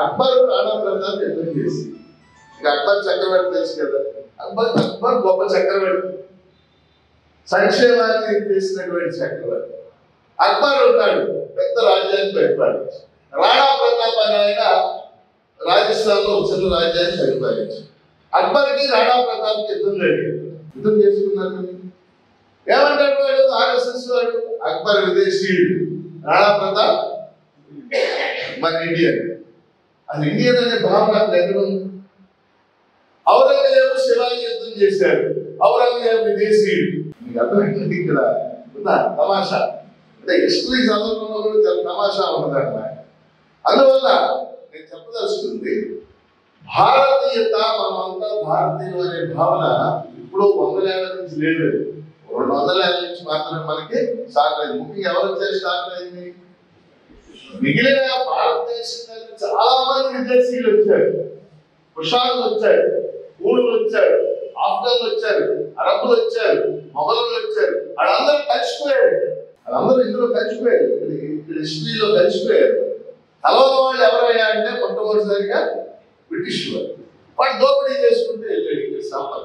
అక్బర్ రాణా ప్రతాప్ యుద్ధం చేసి. ఇక అక్బర్ చక్రవర్తి తెలుసు కదా. అక్బర్ అక్బర్ గొప్ప చక్రవర్తి. సంక్షేమాన్ని చేసినటువంటి చక్రవర్తి. అక్బర్ ఉన్నాడు పెద్ద రాజ్యాన్ని పరిపాలించి. రాణా ప్రతాప్ అనే ఆయన రాజస్థాన్లో చిన్న రాజ్యాన్ని పరిపాలించారు అక్బర్కి రాణా ప్రతాప్ యుద్ధం జరిగింది యుద్ధం చేసుకున్నారు ఏమంటాడు వాడు? ఆర్ఎస్ఎస్ వాడు? అక్బర్ విదేశీయుడు. రాణా ప్రతాప్ మన ఇండియన్. అది ఇండియన్ అనే భావన అక్కడ ఎక్కడ ఉంది ఔరంగజేబు శివాజీ యుద్ధం చేశారు ఔరంగజేబు విదేశీయుడు మీకు అర్థమైంది ఇక్కడ? ఉందా తమాషా. అంటే హిస్టరీ చదవడంలో కూడా చాలా తమాషా ఉన్నది అందువల్ల నేను చెప్పదలుచుకుంది భారతీయత మనమంతా భారతీయులు అనే భావన ఇప్పుడు వందల ఏళ్ళ నుంచి లేదు. రెండు వందల ఏళ్ళ నుంచి మాత్రమే మనకి స్టార్ట్ అయింది. ముఖ్యంగా ఎవరు వచ్చారు స్టార్ట్ అయింది? మిగిలిన భారతదేశం చాలా మంది విద్యార్థులు వచ్చారు. కుషాలు వచ్చారు ఊళ్ళు వచ్చారు ఆఫ్ఘన్లు వచ్చారు అరబ్బులు వచ్చారు మొఘలు వచ్చారు. వాళ్ళందరూ కలిసిపోయారు. వాళ్ళందరూ ఇందులో కలిసిపోయారు. ఇక్కడ హిస్టరీలో కలిసిపోయారు. కలవల వాళ్ళు ఎవరయ్యా అంటే మొట్టమొదటిసారిగా బ్రిటిష్ వాళ్ళు వాడు దోపిడీ చేసుకుంటే వెళ్ళాడు ఇక్కడ సంపద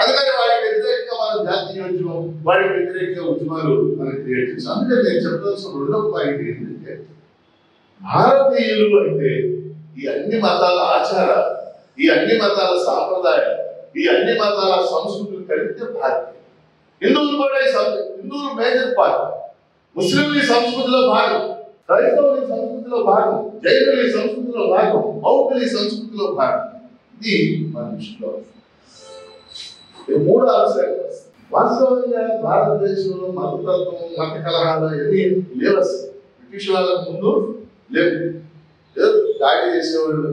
అందుకని వాడికి వ్యతిరేకంగా మన జాతీయ ఉద్యమం వాడికి వ్యతిరేకంగా ఉద్యమాలు మనం క్రియేట్ చేస్తాం అందుకని నేను చెప్పదలసిన రెండో పాయింట్ ఏంటంటే భారతీయులు అంటే ఈ అన్ని మతాల ఆచారాలు ఈ అన్ని మతాల సాంప్రదాయాలు ఈ అన్ని మతాల సంస్కృతులు కలిపితే భారతీయ హిందువులు కూడా ఈ హిందువులు మేజర్ పార్ట్. ముస్లింలు ఈ సంస్కృతిలో భాగం. క్రైస్తవులు ఈ సంస్కృతిలో భాగం. జైనులు ఈ సంస్కృతిలో భాగం. బౌద్ధులు ఈ సంస్కృతిలో భాగం. ఇది మన దృష్టిలో ఈ మూడు అంశాలు వాస్తవంగా భారతదేశంలో మతతత్వం మత కలహాలు ఇవన్నీ లేవస్. బ్రిటిష్ వాళ్ళకు ముందు లేదు. ఏదో దాడి చేసేవాళ్ళు.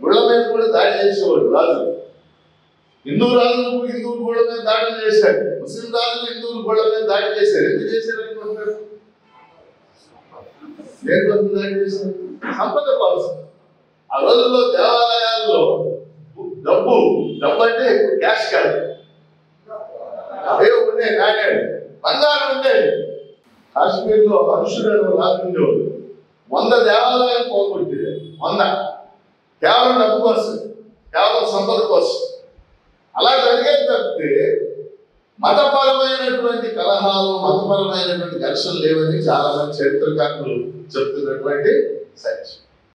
గుళ్ళ మీద కూడా దాడి చేసేవాళ్ళు రాజు. హిందూ రాజులు హిందువులు గోడ మీద దాడులు చేశారు. ముస్లిం రాజులు హిందువులు గోడ మీద దాడి చేశారు. ఎందుకు చేశారు అనుకుంటున్నారు? దేంట్లో దాడి చేశారు? సంపద పాలసీ ఆ రోజుల్లో దేవాలయాల్లో డబ్బు డబ్బు అంటే క్యాష్ కాదు. అవే ఉండే నాణ్యాలు? బంగారం ఉండేది కాశ్మీర్లో హర్షుడు అనే రాజు ఉండేవాడు వంద దేవాలయాలు పోగొట్టేది వంద. కేవలం డబ్బు కోసం కేవలం సంపద కోసం. అలా జరిగేది తప్పితే మతపరమైనటువంటి కలహాలు మతపరమైనటువంటి ఘర్షణలు లేవని చాలా మంది చరిత్రకారులు చెప్తున్నటువంటి సత్యం.